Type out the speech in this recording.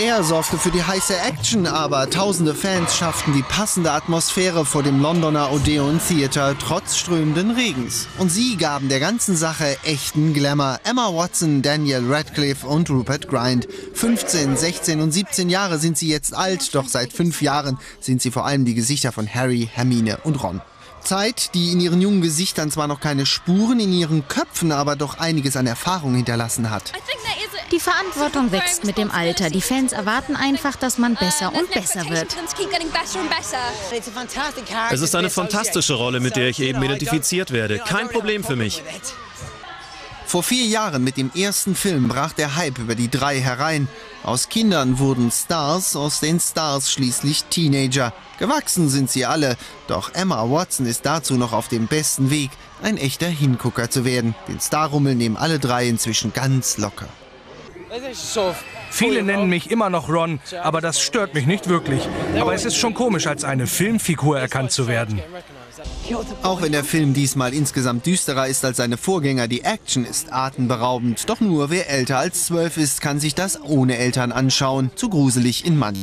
Er sorgte für die heiße Action, aber tausende Fans schafften die passende Atmosphäre vor dem Londoner Odeon Theatre trotz strömenden Regens. Und sie gaben der ganzen Sache echten Glamour. Emma Watson, Daniel Radcliffe und Rupert Grint. 15, 16 und 17 Jahre sind sie jetzt alt, doch seit fünf Jahren sind sie vor allem die Gesichter von Harry, Hermine und Ron. Zeit, die in ihren jungen Gesichtern zwar noch keine Spuren, in ihren Köpfen aber doch einiges an Erfahrung hinterlassen hat. Die Verantwortung wächst mit dem Alter. Die Fans erwarten einfach, dass man besser und besser wird. Es ist eine fantastische Rolle, mit der ich eben identifiziert werde. Kein Problem für mich. Vor vier Jahren mit dem ersten Film brach der Hype über die drei herein. Aus Kindern wurden Stars, aus den Stars schließlich Teenager. Gewachsen sind sie alle, doch Emma Watson ist dazu noch auf dem besten Weg, ein echter Hingucker zu werden. Den Starrummel nehmen alle drei inzwischen ganz locker. Viele nennen mich immer noch Ron, aber das stört mich nicht wirklich. Aber es ist schon komisch, als eine Filmfigur erkannt zu werden. Auch wenn der Film diesmal insgesamt düsterer ist als seine Vorgänger, die Action ist atemberaubend. Doch nur wer älter als zwölf ist, kann sich das ohne Eltern anschauen. Zu gruselig in Mann.